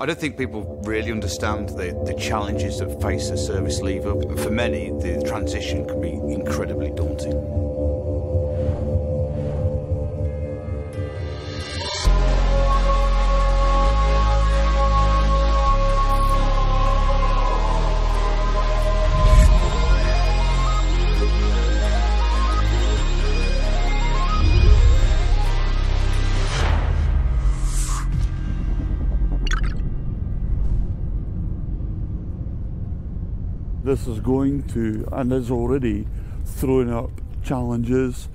I don't think people really understand the, the challenges that face a service leaver. For many, the transition can be incredibly daunting. This is going to and is already throwing up challenges.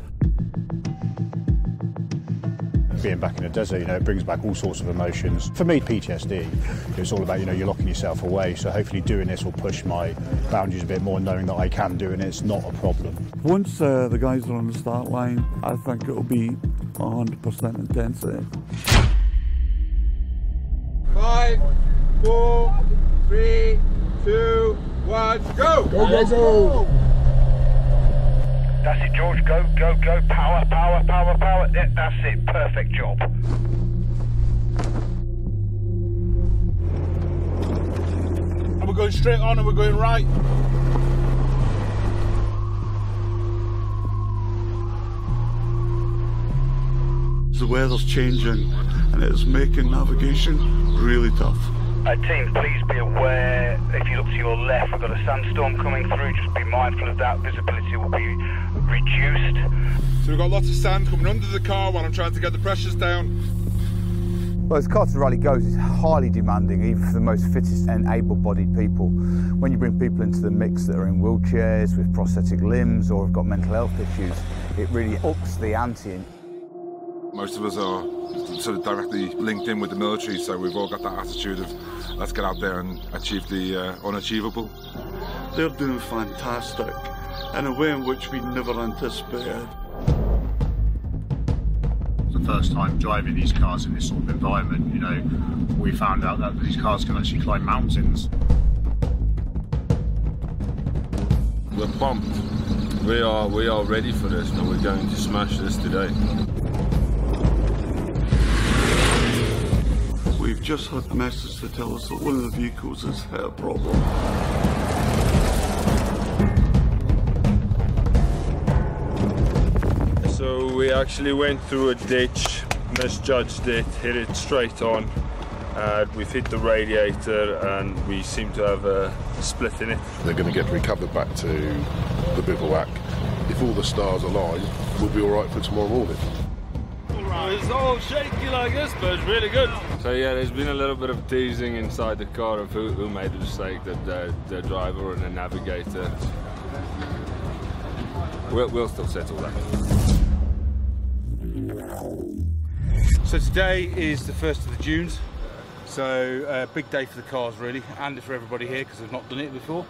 Being back in the desert, you know, it brings back all sorts of emotions. For me, PTSD, it's all about, you know, you're locking yourself away. So hopefully doing this will push my boundaries a bit more, knowing that I can do it and it's not a problem. Once uh, the guys are on the start line, I think it'll be 100% intensity. Five, four, three, two, one, go! Go, go, go! That's it, George. Go, go, go. Power, power, power, power. Yeah, that's it. Perfect job. And we're going straight on and we're going right. The weather's changing and it's making navigation really tough. Uh, team, please be aware. If you look to your left, we've got a sandstorm coming through. Just be mindful of that. Visibility will be reduced. So we've got lots of sand coming under the car while I'm trying to get the pressures down. Well, as Carta Rally goes, it's highly demanding, even for the most fittest and able-bodied people. When you bring people into the mix that are in wheelchairs, with prosthetic limbs, or have got mental health issues, it really ups the ante. Most of us are sort of directly linked in with the military, so we've all got that attitude of let's get out there and achieve the uh, unachievable. They're doing fantastic in a way in which we never anticipated. The first time driving these cars in this sort of environment, you know, we found out that these cars can actually climb mountains. We're pumped. We are we are ready for this, and we're going to smash this today. Just had a message to tell us that one of the vehicles has hit a problem. So we actually went through a ditch, misjudged it, hit it straight on. Uh, we've hit the radiator and we seem to have a split in it. They're going to get recovered back to the bivouac. If all the stars align, we'll be all right for tomorrow morning. It's all shaky like this, but it's really good. So yeah, there's been a little bit of teasing inside the car of who, who made the mistake, the, the, the driver and the navigator. We'll, we'll still settle that. So today is the first of the dunes. So a uh, big day for the cars really, and for everybody here because they've not done it before.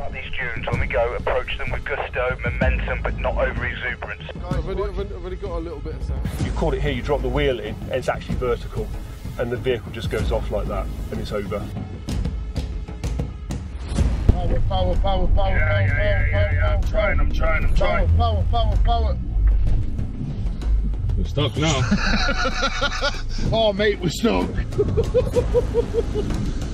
Let about these dunes. When we go, approach them with gusto, momentum, but not over exuberance. I've only, I've only got a little bit of sound. You call it here, you drop the wheel in, and it's actually vertical, and the vehicle just goes off like that, and it's over. Power, power, power, power, Yeah, power, yeah, yeah, yeah, yeah. I'm trying, I'm trying, I'm power, trying. power, power, power. We're stuck now. Oh, mate, we're stuck.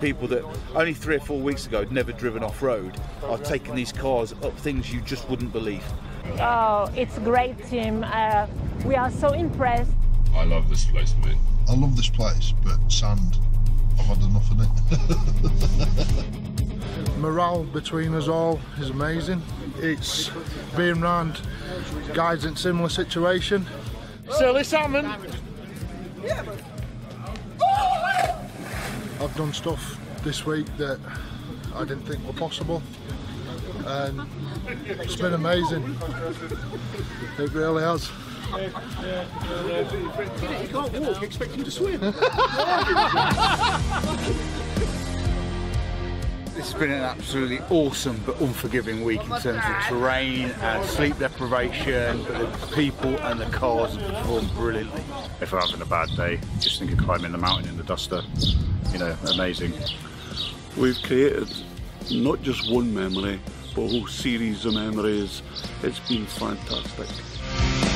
People that only three or four weeks ago had never driven off road are taking these cars up things you just wouldn't believe. Oh, it's a great team. Uh, we are so impressed. I love this place, man. I love this place, but sand, I've had enough of it. Morale between us all is amazing. It's being round guys in similar situation. Silly salmon! I've done stuff this week that I didn't think were possible, and it's been amazing. It really has. You can't walk, you expect him to swim. this has been an absolutely awesome but unforgiving week in terms of terrain and sleep deprivation, but the people and the cars have performed brilliantly. If I'm having a bad day, just think of climbing the mountain in the duster. You know, amazing. We've created not just one memory, but a whole series of memories. It's been fantastic.